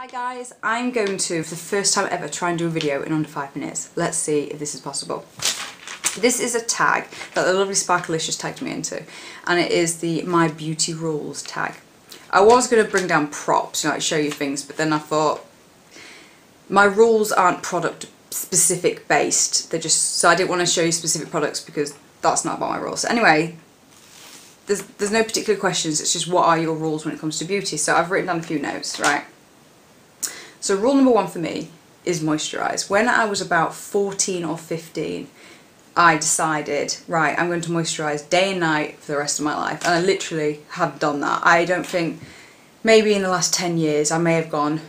Hi guys, I'm going to, for the first time ever, try and do a video in under five minutes. Let's see if this is possible. This is a tag that the lovely Sparkleicious tagged me into, and it is the My Beauty Rules tag. I was going to bring down props, you know, like show you things, but then I thought my rules aren't product specific based. They're just, so I didn't want to show you specific products because that's not about my rules. So anyway, there's, there's no particular questions, it's just what are your rules when it comes to beauty. So I've written down a few notes, right? So rule number one for me is moisturise. When I was about 14 or 15, I decided, right, I'm going to moisturise day and night for the rest of my life. And I literally have done that. I don't think, maybe in the last 10 years, I may have gone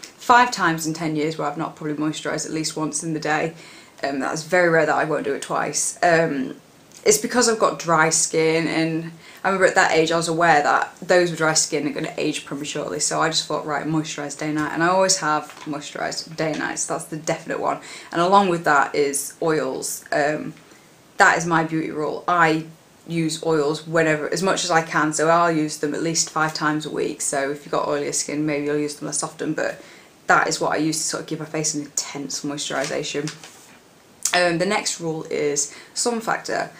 five times in 10 years where I've not probably moisturised at least once in the day. Um, that's very rare that I won't do it twice. Um, it's because I've got dry skin and I remember at that age I was aware that those with dry skin are going to age prematurely so I just thought right moisturise day and night. And I always have moisturised day and night so that's the definite one. And along with that is oils um, that is my beauty rule. I use oils whenever as much as I can so I'll use them at least five times a week. So if you've got oilier skin maybe you'll use them less often but that is what I use to sort of give my face an intense moisturisation. Um, the next rule is sun factor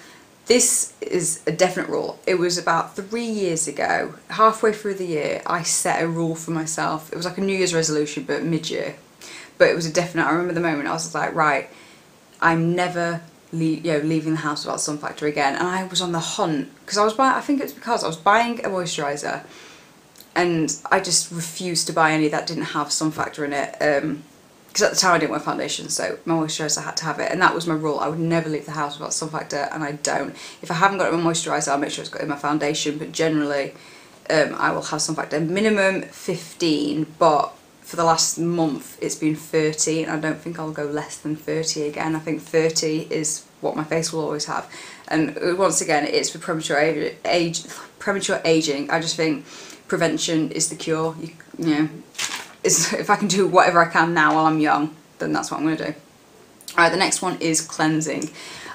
this is a definite rule. It was about three years ago, halfway through the year, I set a rule for myself. It was like a New Year's resolution, but mid-year. But it was a definite, I remember the moment, I was like, right, I'm never you know, leaving the house without Sun Factor again. And I was on the hunt, because I was buying, I think it's because I was buying a moisturiser, and I just refused to buy any that didn't have Sun Factor in it. Um, because at the time I didn't wear foundation so my moisturiser had to have it. And that was my rule. I would never leave the house without sun factor and I don't. If I haven't got it in my moisturiser I'll make sure it's got in my foundation. But generally um, I will have sun factor minimum 15 but for the last month it's been 30 and I don't think I'll go less than 30 again. I think 30 is what my face will always have. And uh, once again it's for premature age, age premature aging. I just think prevention is the cure. You, you know is if I can do whatever I can now while I'm young, then that's what I'm going to do. Alright, the next one is cleansing.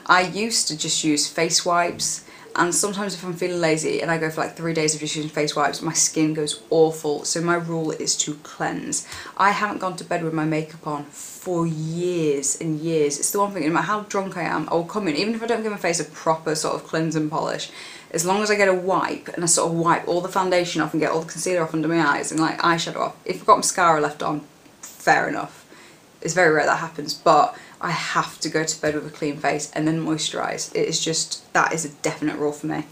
I used to just use face wipes and sometimes if I'm feeling lazy and I go for like three days of just using face wipes, my skin goes awful. So my rule is to cleanse. I haven't gone to bed with my makeup on for years and years. It's the one thing, no matter how drunk I am, I will come in, even if I don't give my face a proper sort of cleanse and polish, as long as I get a wipe and I sort of wipe all the foundation off and get all the concealer off under my eyes and like eyeshadow off, if I've got mascara left on, fair enough. It's very rare that happens, but I have to go to bed with a clean face and then moisturise. It is just, that is a definite rule for me.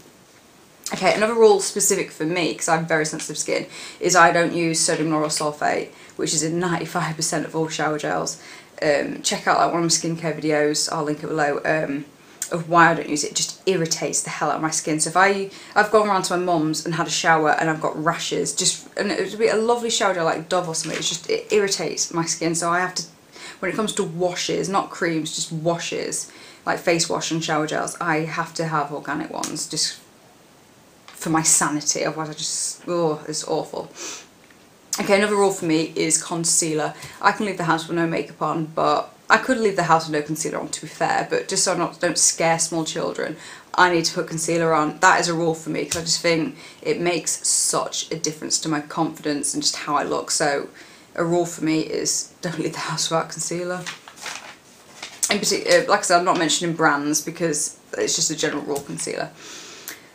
Okay, another rule specific for me, because I have very sensitive skin, is I don't use sodium lauryl sulfate, which is in 95% of all shower gels. Um, check out like one of my skincare videos, I'll link it below, um, of why I don't use it. it just irritates the hell out of my skin. So if I, I've gone around to my mum's and had a shower and I've got rashes, just, and it would be a lovely shower gel like Dove or something, it's just, it irritates my skin. So I have to, when it comes to washes, not creams, just washes, like face wash and shower gels, I have to have organic ones just for my sanity. Otherwise I just, oh, it's awful. Okay, another rule for me is concealer. I can leave the house with no makeup on, but I could leave the house with no concealer on to be fair, but just so I not, don't scare small children, I need to put concealer on. That is a rule for me because I just think it makes such a difference to my confidence and just how I look. So a rule for me is don't leave the house without concealer. In particular, uh, like I said, I'm not mentioning brands because it's just a general rule concealer.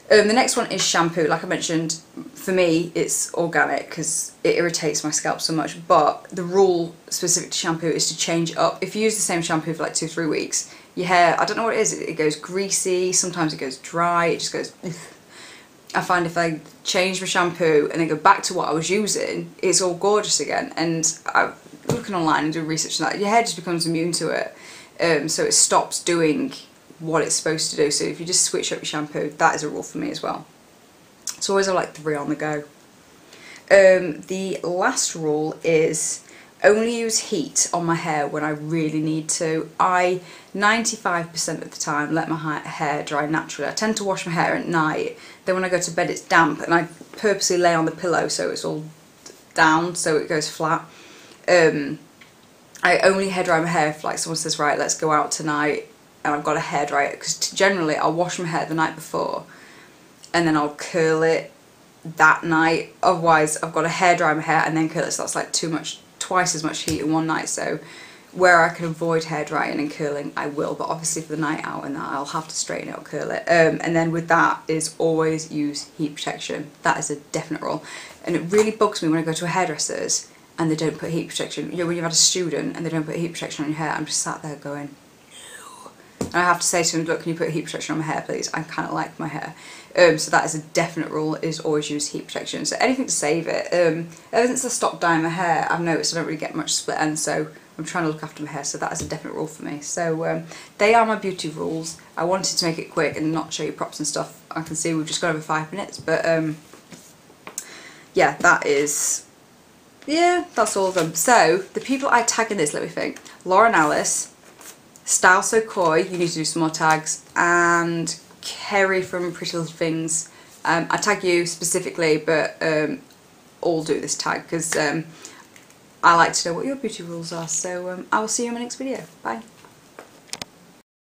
Um, the next one is shampoo. Like I mentioned, for me it's organic because it irritates my scalp so much but the rule specific to shampoo is to change up. If you use the same shampoo for like two three weeks your hair, I don't know what it is, it goes greasy, sometimes it goes dry, it just goes. I find if I change my shampoo and then go back to what I was using, it's all gorgeous again. And I'm looking online and doing research on that, your hair just becomes immune to it. Um, so it stops doing what it's supposed to do. So if you just switch up your shampoo, that is a rule for me as well. So always have like three on the go. Um, the last rule is only use heat on my hair when I really need to. I 95% of the time let my hair dry naturally. I tend to wash my hair at night, then when I go to bed it's damp and I purposely lay on the pillow so it's all down so it goes flat. Um, I only hair dry my hair if like someone says right let's go out tonight and I've got a hairdryer because generally I'll wash my hair the night before and then I'll curl it that night. Otherwise, I've got to hair dry my hair and then curl it, so that's like too much, twice as much heat in one night. So where I can avoid hair drying and curling, I will. But obviously for the night out and that, I'll have to straighten it or curl it. Um, and then with that is always use heat protection. That is a definite rule. And it really bugs me when I go to a hairdresser's and they don't put heat protection. You know, when you've had a student and they don't put heat protection on your hair, I'm just sat there going. And I have to say to him, look, can you put heat protection on my hair, please? I kind of like my hair. Um, so that is a definite rule, is always use heat protection. So anything to save it. Um, ever since I stopped dyeing my hair, I've noticed I don't really get much split ends, so I'm trying to look after my hair, so that is a definite rule for me. So um, they are my beauty rules. I wanted to make it quick and not show you props and stuff. I can see we've just got over five minutes, but um, yeah, that is yeah, that's all of them. So, the people I tag in this, let me think. Lauren Alice, Style So Coy, you need to do some more tags, and Kerry from Pretty Little Things. Um, I tag you specifically, but um, all do this tag because um, I like to know what your beauty rules are. So, um, I will see you in my next video. Bye.